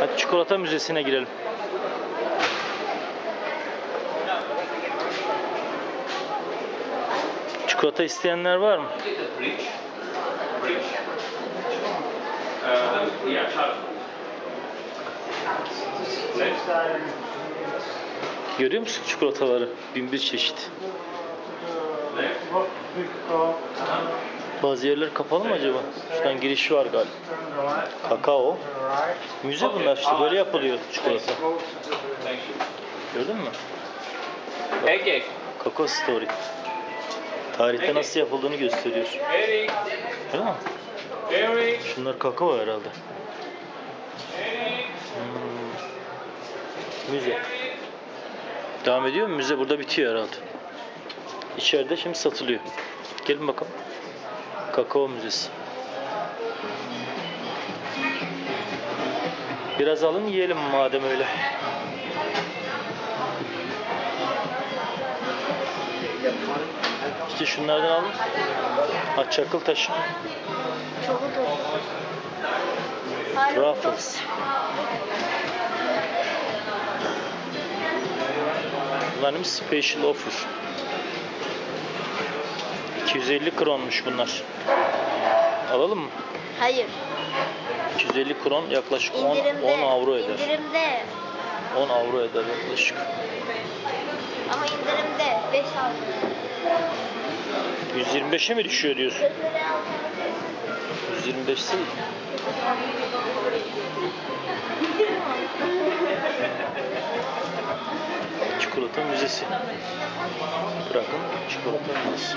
Hadi çikolata müzesine girelim. Çikolata isteyenler var mı? Görüyor musun çikolataları? Bin bir çeşit. Bazı yerler kapalı mı acaba? Şuradan giriş var galiba. Kakao. Müze bunlar işte böyle yapılıyor çikolata. Gördün mü? Pancake. Kakao Story. Tarihte nasıl yapıldığını gösteriyor. Değil mi? Şunlar kakao herhalde. Hmm. Müze. Devam ediyor mu? Müze burada bitiyor herhalde. İçeride şimdi satılıyor. Gelin bakalım. Kakao Müzesi. Biraz alın yiyelim madem öyle. İşte şunlardan alın. Ha çakıl taşı. Çok uzun. Hayır, Ruffles. Bunların special offer. 250 kronmuş bunlar. Alalım mı? Hayır. 250 kron yaklaşık 10, İndirimde. 10 avro eder. İndirimde. 10 avro eder yaklaşık. Ama indirimde 5 aldım. 125'e mi düşüyor diyorsun? 125 değil. Çikolata müzesi. Bırakın çikolata müzesi.